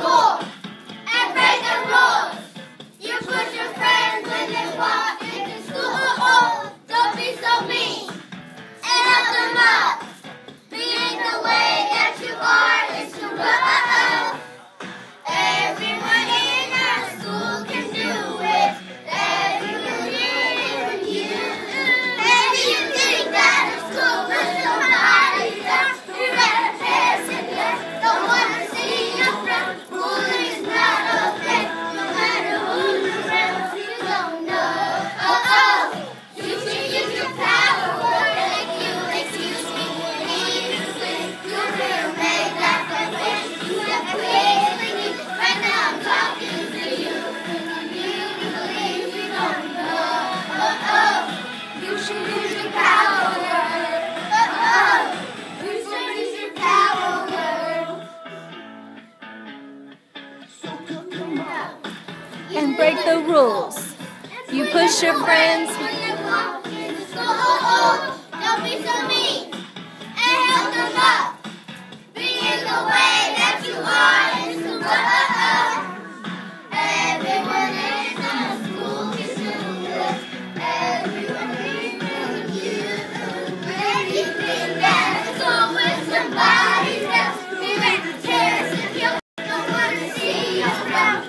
不 and break the rules. You push your friends. Let's go.